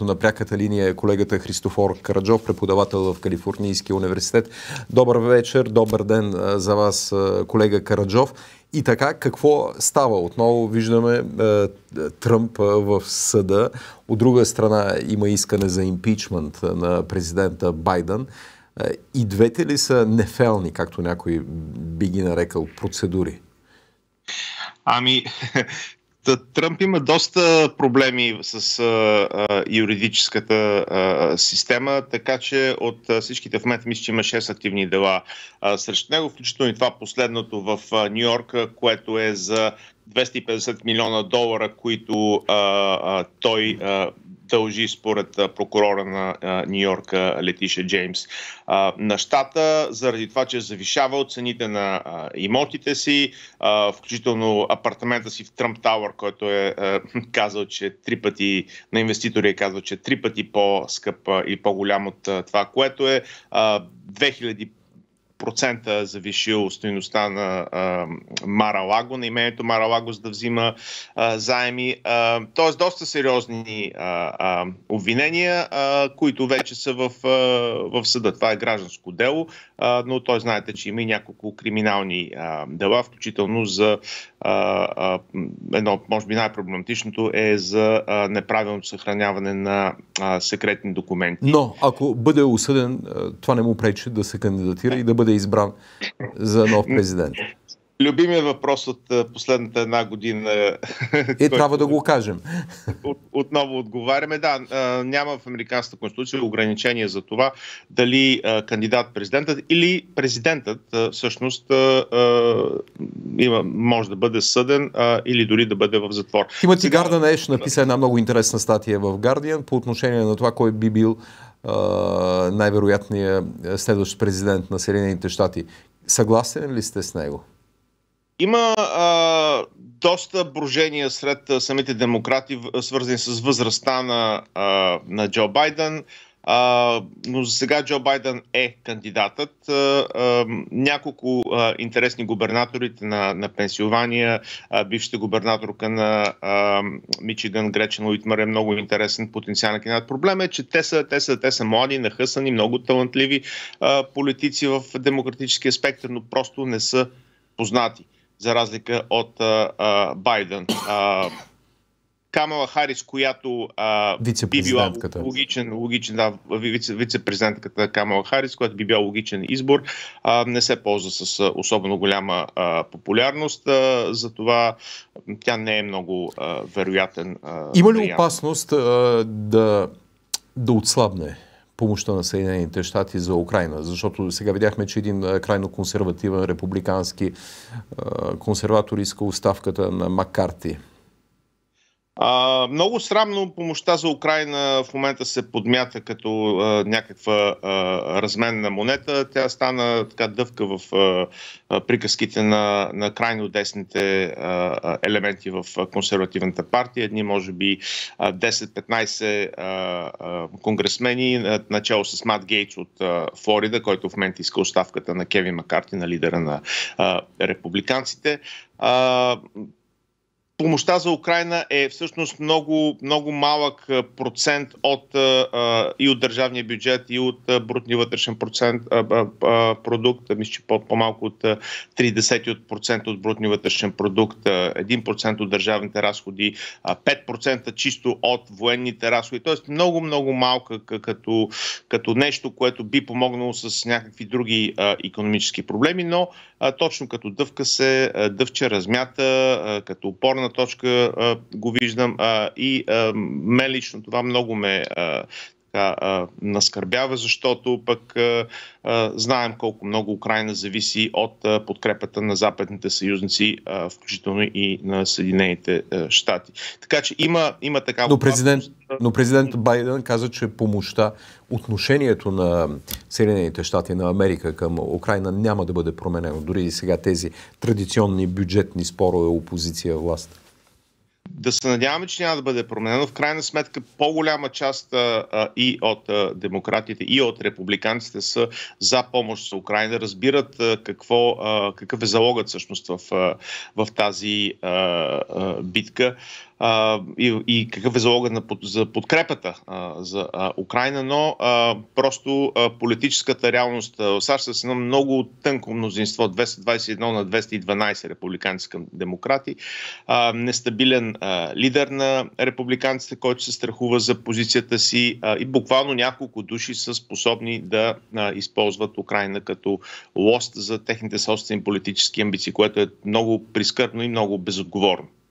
на пряката линия е колегата Христофор Караджов, преподавател в Калифорнийския университет. Добър вечер, добър ден за вас, колега Караджов. И така, какво става? Отново виждаме е, Тръмп в съда. От друга страна има искане за импичмент на президента Байден. И двете ли са нефелни, както някой би ги нарекал, процедури? Ами, Тръмп има доста проблеми с а, а, юридическата а, система, така че от а, всичките в момента мисля, че има 6 активни дела а, срещу него, включително и това последното в Нью Йорк, което е за 250 милиона долара, които а, а, той а, дължи според прокурора на Нью Йорк Летиша Джеймс. На щата, заради това, че е завишавал цените на имотите си, включително апартамента си в Тръмп Тауър, който е казал, че три пъти на инвеститори е казал, че три пъти по-скъп и по-голям от това, което е 2000 процента завишил стоеността на а, Мара Лаго, на имението Мара Лаго, за да взима а, заеми. А, тоест, доста сериозни а, обвинения, които вече са в, в съда. Това е гражданско дело, а, но той знаете, че има и няколко криминални а, дела, включително за а, а, едно, може би най-проблематичното е за а, неправилното съхраняване на а, секретни документи. Но ако бъде осъден, това не му пречи да се кандидатира и да бъде избран за нов президент. Любимия въпрос от последната една година. Е, трябва да го кажем. От, отново отговаряме. Да, няма в Американската конституция ограничение за това дали кандидат-президентът или президентът всъщност има, може да бъде съден или дори да бъде в затвор. Тимати Сега... Гарден Еш написа една много интересна статия в Guardian по отношение на това, кой би бил най-вероятният следващ президент на Съединените щати. Съгласен ли сте с него? Има а, доста брожения сред а, самите демократи, свързани с възрастта на, а, на Джо Байден. А, но за сега Джо Байден е кандидатът. А, а, няколко а, интересни губернаторите на, на Пенсилвания, а, бившата губернаторка на а, Мичиган Гречен Уитмар е много интересен потенциален кандидат. Проблема е, че те са, те са, те са млади, нахъсани, много талантливи а, политици в демократическия спектър, но просто не са познати за разлика от а, а, Байден. А, Камала Харис, която а, би била логичен, логичен да, вице, вице-президентката Камала Харис, която би била логичен избор, а, не се ползва с а, особено голяма а, популярност, а, затова тя не е много а, вероятен. А, Има ли вариант. опасност а, да, да отслабне помощта на Съединените щати за Украина, защото сега видяхме, че един крайно консервативен републикански консерватор иска оставката на Маккарти. А, много срамно помощта за Украина в момента се подмята като а, някаква а, разменна монета. Тя стана така дъвка в а, приказките на, на крайно десните а, елементи в консервативната партия. Едни, може би, 10-15 конгресмени, начало с Мат Гейтс от а, Флорида, който в момента иска оставката на Кеви Макарти, на лидера на а, републиканците. А, помощта за Украина е всъщност много, много малък процент от, и от държавния бюджет, и от брутния вътрешен процент, продукт. Мисля, че по- по-малко от 30% от брутния вътрешен продукт, 1% от държавните разходи, 5% чисто от военните разходи. Тоест много, много малка като, като нещо, което би помогнало с някакви други економически проблеми, но точно като дъвка се, дъвче размята, като опорна гледна точка а, го виждам а, и а, мен лично това много ме а, така, а, наскърбява, защото пък а, а, знаем колко много Украина зависи от а, подкрепата на западните съюзници, а, включително и на Съединените а, щати. Така че има, има такава. Но президент, но президент Байден каза, че помощта, отношението на Съединените щати на Америка към Украина няма да бъде променено. Дори и сега тези традиционни бюджетни спорове опозиция власт да се надяваме, че няма да бъде променено. В крайна сметка, по-голяма част а, и от а, демократите, и от републиканците са за помощ за Украина, разбират а, какво, а, какъв е залогът всъщност в, а, в тази а, а, битка. И, и какъв е залога на, за подкрепата а, за а, Украина, но а, просто а, политическата реалност в САЩ с едно много тънко мнозинство, 221 на 212 републиканци към демократи, а, нестабилен а, лидер на републиканците, който се страхува за позицията си а, и буквално няколко души са способни да а, използват Украина като лост за техните собствени политически амбиции, което е много прискърбно и много безотговорно.